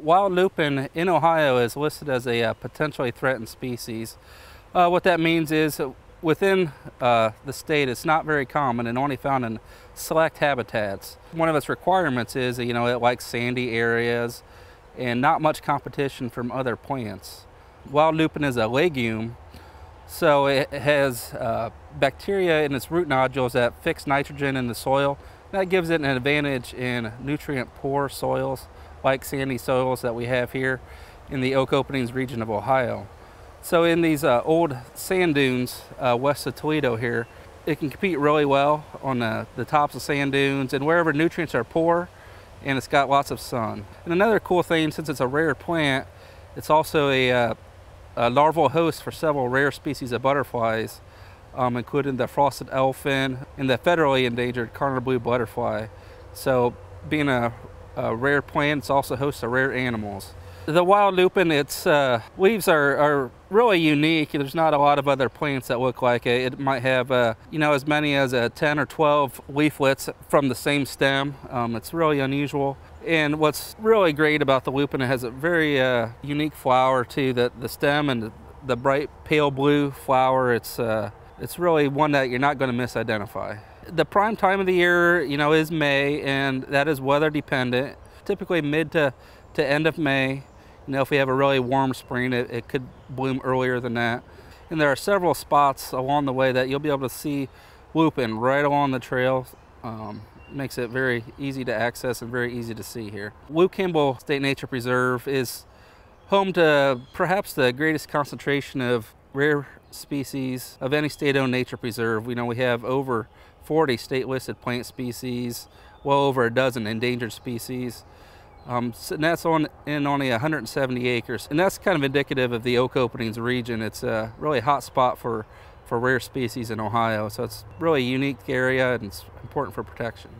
Wild lupin in Ohio is listed as a uh, potentially threatened species. Uh, what that means is within uh, the state it's not very common and only found in select habitats. One of its requirements is you know it likes sandy areas and not much competition from other plants. Wild lupin is a legume so it has uh, bacteria in its root nodules that fix nitrogen in the soil. That gives it an advantage in nutrient poor soils like sandy soils that we have here in the Oak Openings region of Ohio. So in these uh, old sand dunes uh, west of Toledo here, it can compete really well on the, the tops of sand dunes and wherever nutrients are poor and it's got lots of sun. And another cool thing, since it's a rare plant, it's also a, uh, a larval host for several rare species of butterflies, um, including the frosted elfin and the federally endangered Karner blue butterfly. So being a rare plants, also hosts of rare animals. The wild lupin, its uh, leaves are, are really unique. There's not a lot of other plants that look like it. It might have, uh, you know, as many as uh, 10 or 12 leaflets from the same stem. Um, it's really unusual. And what's really great about the lupin, it has a very uh, unique flower too. the, the stem and the, the bright pale blue flower. It's, uh, it's really one that you're not going to misidentify the prime time of the year, you know, is May, and that is weather dependent. Typically mid to, to end of May. You know, if we have a really warm spring, it, it could bloom earlier than that. And there are several spots along the way that you'll be able to see lupin right along the trail. Um, makes it very easy to access and very easy to see here. Lou Campbell State Nature Preserve is home to perhaps the greatest concentration of rare species of any state-owned nature preserve. We know we have over 40 state-listed plant species, well over a dozen endangered species. Um, and that's on in only 170 acres. And that's kind of indicative of the oak openings region. It's a really hot spot for, for rare species in Ohio. So it's really a unique area and it's important for protection.